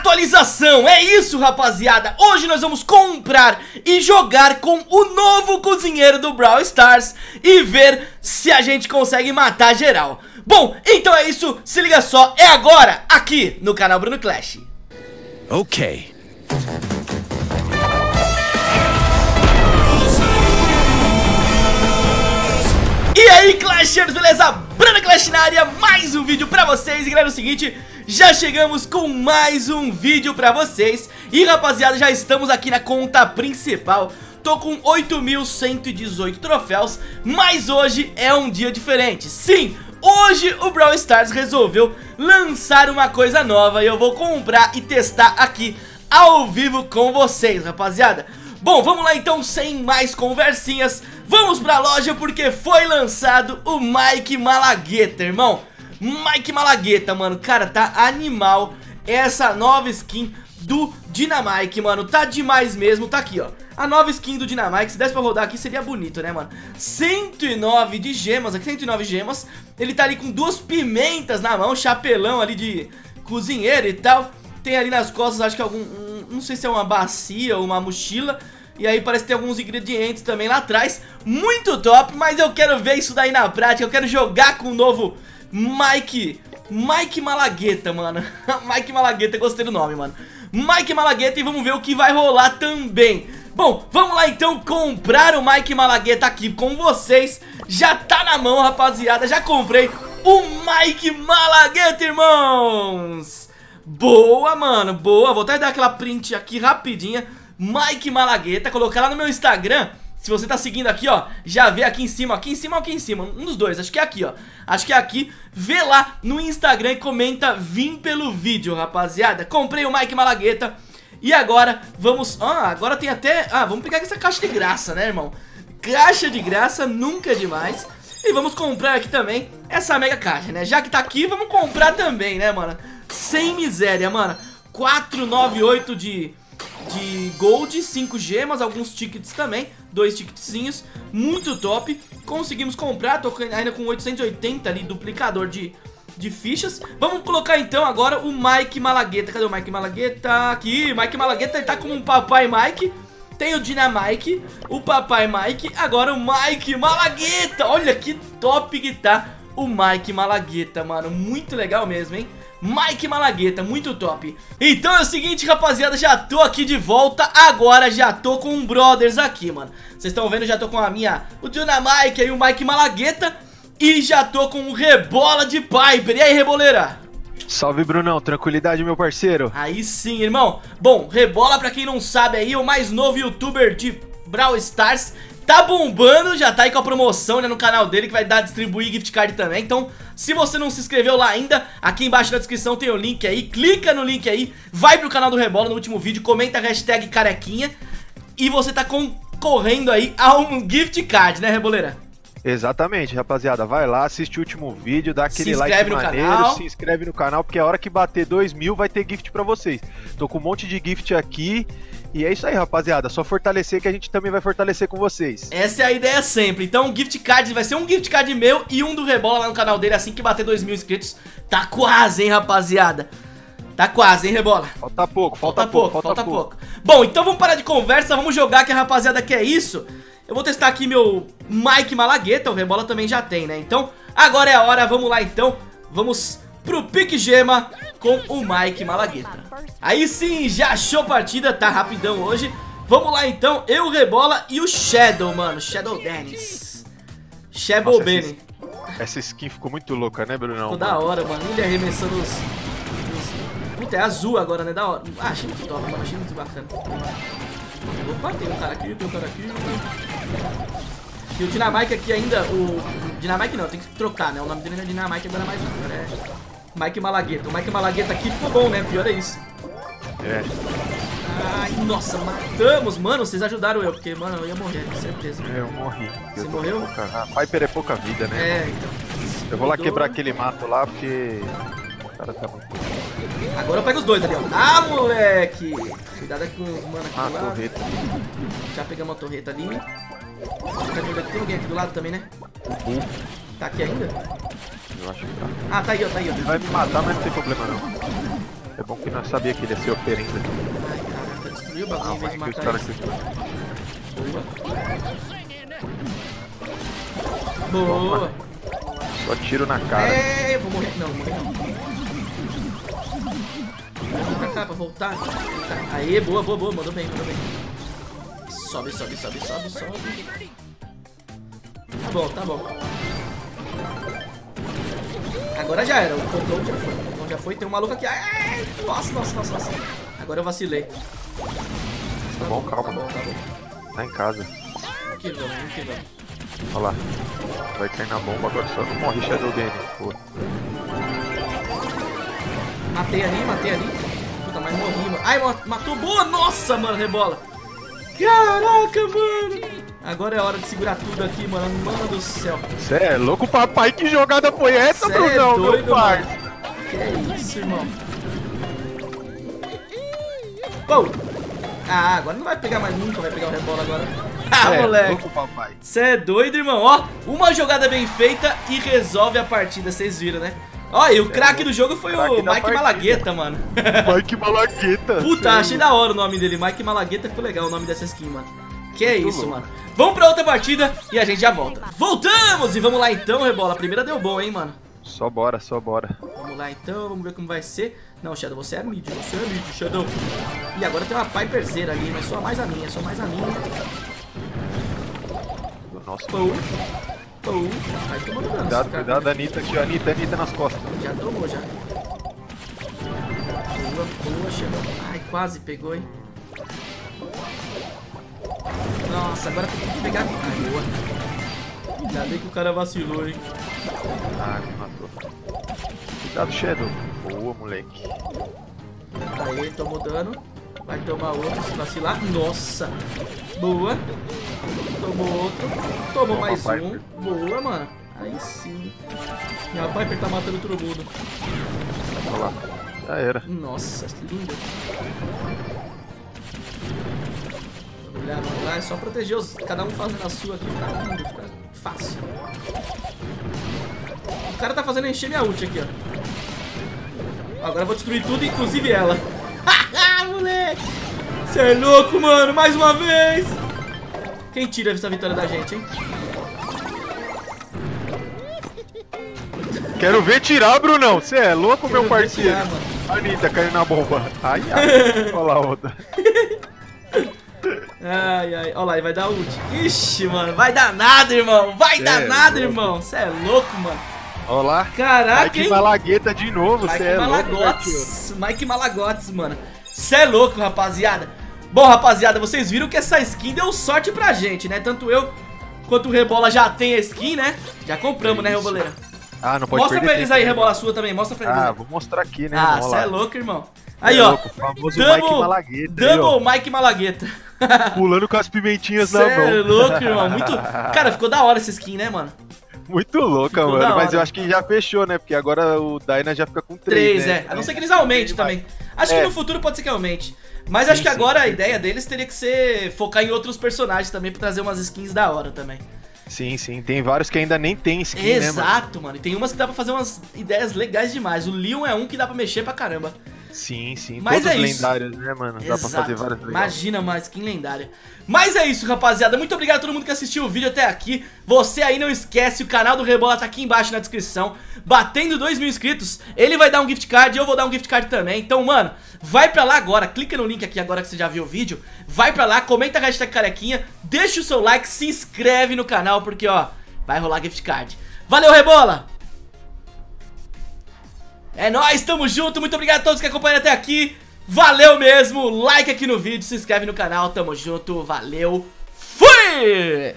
atualização, é isso rapaziada. Hoje nós vamos comprar e jogar com o novo cozinheiro do Brawl Stars E ver se a gente consegue matar geral. Bom, então é isso, se liga só, é agora, aqui no canal Bruno Clash. Ok. E aí Clashers, beleza? Bruno Clash na área, mais um vídeo pra vocês. E galera, é o seguinte, já chegamos com mais um vídeo pra vocês. E rapaziada, já estamos aqui na conta principal. Tô com 8.118 troféus Mas hoje é um dia diferente. Sim, hoje o Brawl Stars resolveu lançar uma coisa nova E eu vou comprar e testar aqui ao vivo com vocês, rapaziada. Bom, vamos lá então, sem mais conversinhas. Vamos pra loja porque foi lançado o Mike Malagueta, irmão Mike Malagueta, mano, cara, tá animal essa nova skin do Dynamite, mano. Tá demais mesmo, tá aqui, ó. A nova skin do Dynamite, se desse pra rodar aqui seria bonito, né, mano? 109 de gemas, aqui 109 gemas. Ele tá ali com duas pimentas na mão, chapelão ali de cozinheiro e tal. Tem ali nas costas, acho que algum... Um, não sei se é uma bacia ou uma mochila. E aí parece ter alguns ingredientes também lá atrás. Muito top, mas eu quero ver isso daí na prática. Eu quero jogar com o novo Mike Mike Malagueta, mano. Mike Malagueta, gostei do nome, mano. Mike Malagueta e vamos ver o que vai rolar também. Bom, vamos lá então comprar o Mike Malagueta aqui com vocês. Já tá na mão, rapaziada. Já comprei o Mike Malagueta, irmãos. Boa, mano, boa. Vou até dar aquela print aqui rapidinha. Mike Malagueta, colocar lá no meu Instagram Se você tá seguindo aqui, ó Já vê aqui em cima, aqui em cima ou aqui em cima. Um dos dois, acho que é aqui, ó. Acho que é aqui. Vê lá no Instagram e comenta Vim pelo vídeo, rapaziada. Comprei o Mike Malagueta. E agora, vamos... Ah, agora tem até... Ah, vamos pegar essa caixa de graça, né, irmão? Caixa de graça, nunca é demais. E vamos comprar aqui também Essa mega caixa, né? Já que tá aqui, vamos comprar também, né, mano? Sem miséria, mano. 498 de de gold, 5 gemas, alguns tickets também, dois ticketzinhos, muito top. Conseguimos comprar, tô ainda com 880 ali, duplicador de, de fichas. Vamos colocar então agora o Mike Malagueta. Cadê o Mike Malagueta? Aqui, Mike Malagueta ele tá como um papai Mike. Tem o Dynamite, o papai Mike, agora o Mike Malagueta. Olha que top que tá o Mike Malagueta, mano. Muito legal mesmo, hein? Mike Malagueta, muito top. Então é o seguinte rapaziada, já tô aqui de volta Agora já tô com um brothers aqui, mano. Vocês estão vendo, já tô com a minha O Mike e o Mike Malagueta E já tô com o Rebola de Piper. E aí, Reboleira? Salve Brunão, tranquilidade meu parceiro? Aí sim, irmão. Bom, Rebola pra quem não sabe aí, o mais novo youtuber de Brawl Stars Tá bombando, já tá aí com a promoção né, no canal dele que vai dar distribuir gift card também Então, se você não se inscreveu lá ainda, aqui embaixo na descrição tem o link aí Clica no link aí, vai pro canal do Rebola no último vídeo, comenta a hashtag carequinha E você tá concorrendo aí a um gift card, né Reboleira? Exatamente, rapaziada, vai lá, assiste o último vídeo, dá aquele like maneiro, canal. se inscreve no canal, porque a hora que bater 2 mil vai ter gift pra vocês. Tô com um monte de gift aqui e é isso aí, rapaziada. Só fortalecer que a gente também vai fortalecer com vocês. Essa é a ideia sempre. Então, gift card vai ser um gift card meu e um do Rebola lá no canal dele assim que bater 2 mil inscritos. Tá quase, hein, rapaziada. Tá quase, hein, Rebola? Falta pouco, falta, falta pouco, pouco, falta, pouco. pouco. Bom, então vamos parar de conversa, vamos jogar que a rapaziada quer isso. Eu vou testar aqui meu Mike Malagueta, o Rebola também já tem, né? Então, agora é a hora, vamos lá então. Vamos pro Pique Gema com o Mike Malagueta. Aí sim, já achou partida, tá rapidão hoje. Vamos lá então, eu, Rebola e o Shadow, mano. Shadow Dennis. Shadow Nossa, Benny. Essa, essa skin ficou muito louca, né, Bruno? Ficou da hora, mano. Ele arremessando os, os... Puta, é azul agora, né? Da hora. Ah, achei muito top, mano. Achei muito bacana. Opa, tem um cara aqui, tem um cara aqui. E o Dynamite aqui ainda, o... Dynamite não, tem que trocar, né? O nome dele não é Dynamite, agora é mais um, agora é... Mike Malagueta. O Mike Malagueta aqui ficou bom, né? Pior é isso. É. Ai, nossa, matamos, mano. Vocês ajudaram eu, porque, mano, eu ia morrer, com certeza. É, eu morri. Você eu morreu? Pouca... Ah, Piper é pouca vida, né? É, então. Eu vou lá quebrar aquele mato lá, porque. O cara tá muito. Agora eu pego os dois ali, ó. Ah, moleque! Cuidado aqui com os mano aqui ah, do lado. torreta. Já pegamos a torreta ali. Tem alguém aqui do lado também, né? Uhum. Tá aqui ainda? Eu acho que tá. Ah, tá aí, ó, tá aí, ó. Ele vai me matar, mas não tem problema não. É bom que nós sabia que ele ia ser oferenda. Ai, caraca, destruiu o bagulho em vez de matar ele. Boa. Boa. Só tiro na cara. É, eu vou morrer. Não, morrer não. Vou pra cá pra voltar. Aê, boa, boa, boa. Mandou bem, mandou bem. Sobe, sobe, sobe, sobe, sobe. Tá bom, tá bom. Agora já era, o controle já foi. O já foi, tem um maluco aqui. Ai, nossa, nossa, nossa, nossa. Agora eu vacilei. Tá bom, calma. Tá bom, tá bom. Tá em casa. Que vamos, que vamos. Olha lá. Vai cair na bomba agora, só não morre Shadow Danny, pô. Matei ali, matei ali. Puta, mas morri, mano. Ai, matou. Boa, nossa, mano, rebola. Caraca, mano. Agora é hora de segurar tudo aqui, mano. Mano do céu. Cê é louco, papai? Que jogada foi essa, Cê Brunão, é doido, meu pai? Mano. Que é isso, irmão? Pô! Ah, agora não vai pegar mais nunca, vai pegar o rebola agora. Ah, é, moleque. Você é doido, irmão. Ó, uma jogada bem feita e resolve a partida, vocês viram, né? Ó, e o é, craque do jogo foi o Mike Malagueta, mano. Mike Malagueta. Puta, achei da hora o nome dele. Mike Malagueta ficou legal o nome dessa skin, mano. Que é isso, mano. Vamos pra outra partida e a gente já volta. Voltamos! E vamos lá então, Rebola. A primeira deu bom, hein, mano. Só bora, só bora. Vamos lá então, vamos ver como vai ser. Não, Shadow, você é mid, você é mid, Shadow. E agora tem uma Piperzeira ali, mas só mais a minha, só mais a minha. Nossa. Pou. Pou. Vai tomando dano. Cuidado, cuidado, Anitta aqui, Anitta, Anitta nas costas. Já tomou, já. Boa, boa, Shadow. Ai, quase pegou, hein. Nossa, agora tem que pegar... Ai, boa. Ainda bem que o cara vacilou, hein. Ah, me matou. Cuidado, Shadow. Boa, moleque. Aí, tomou dano. Vai tomar outro se vacilar. Nossa. Boa. Tomou outro. Tomou Toma, mais um. Boa, mano. Aí sim. Minha Piper tá matando todo mundo. Olha lá. Já era. Nossa, linda. Vamos vamos lá. É só proteger os... Cada um fazendo a sua aqui. Fica lindo, fica fácil. O cara tá fazendo encher minha ult aqui, ó. Agora eu vou destruir tudo, inclusive ela. Haha, moleque! Você é louco, mano! Mais uma vez! Quem tira essa vitória da gente, hein? Quero ver tirar, Brunão! Você é louco, Quero meu parceiro? Tirar, Anitta caiu na bomba. Ai, ai. Olha lá outra. Ai, ai. Olha lá, ele vai dar ult. Ixi, mano. Vai dar nada, irmão. Vai Cê dar é nada, louco. irmão. Você é louco, mano. Olha lá. Caraca, Mike hein? Malagueta de novo. Mike é Malagotes. Louco, Mike Malagotes, mano. Você é louco, rapaziada. Bom, rapaziada, vocês viram que essa skin deu sorte pra gente, né? Tanto eu quanto o Rebola já tem a skin, né? Já compramos, é né, Reboleira? Ah, não pode Mostra pra eles aí, Rebola, a sua também. Mostra pra eles Ah, aí. vou mostrar aqui, né? Ah, você é louco, irmão. Aí, é ó. Louco, famoso double, Mike Malagueta. Double aí, Mike Malagueta. Pulando com as pimentinhas Cê na mão. é louco, irmão. Muito... Cara, ficou da hora essa skin, né, mano? Muito louca, ficou mano. Mas eu acho que já fechou, né? Porque agora o Dyna já fica com 3, 3 né? é. A não ser que eles aumentem também. Acho é. que no futuro pode ser que aumente. Mas sim, acho que sim, agora sim. a ideia deles teria que ser focar em outros personagens também pra trazer umas skins da hora também. Sim, sim. Tem vários que ainda nem tem skin, Exato, né, Exato, mano? E tem umas que dá pra fazer umas ideias legais demais. O Leon é um que dá pra mexer pra caramba. Sim, sim. Mas Todos é lendários, né, mano? Exato. Dá pra fazer várias. Imagina uma skin lendária. Mas é isso, rapaziada. Muito obrigado a todo mundo que assistiu o vídeo até aqui. Você aí não esquece, o canal do Rebola tá aqui embaixo na descrição. Batendo 2 mil inscritos, ele vai dar um gift card e eu vou dar um gift card também. Então, mano, vai pra lá agora. Clica no link aqui agora que você já viu o vídeo. Vai pra lá, comenta a hashtag carequinha, deixa o seu like, se inscreve no canal, porque, ó, vai rolar gift card. Valeu, Rebola! É nóis, tamo junto, muito obrigado a todos que acompanharam até aqui Valeu mesmo, like aqui no vídeo, se inscreve no canal, tamo junto, valeu, fui!